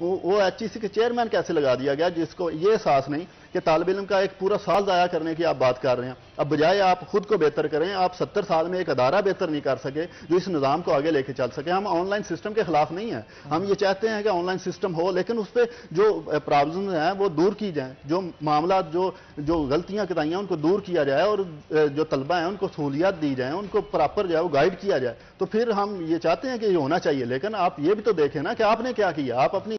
वो एच के चेयरमैन कैसे लगा दिया गया जिसको ये एहसास नहीं कि तालब इलम का एक पूरा साल ज़ाया करने की आप बात कर रहे हैं। अब बजाय आप खुद को बेहतर करें, आप सत्तर साल में एक अदारा बेहतर नहीं कर सके जो इस निज़ाम को आगे लेके चल सके। हम ऑनलाइन सिस्टम के खिलाफ नहीं है। हम ये चाहते हैं कि ऑनलाइन सिस्टम हो, लेकिन उस पर जो प्रॉब्लम हैं, वो दूर की जाए। जो मामला, जो जो गलतियाँ कताइयाँ उनको दूर किया जाए और जो तलबा हैं, उनको सहूलियात दी जाए, उनको प्रॉपर जो है वो गाइड किया जाए। तो फिर हम ये चाहते हैं कि ये होना चाहिए, लेकिन आप ये भी तो देखें ना कि आपने क्या किया? आप अपनी